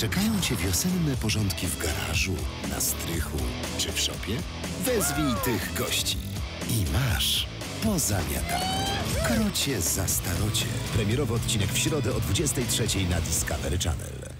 Czekają Cię wiosenne porządki w garażu, na strychu czy w szopie? Wezwij tych gości i masz pozamiatane. Krocie za starocie. Premierowy odcinek w środę o 23 na Discovery Channel.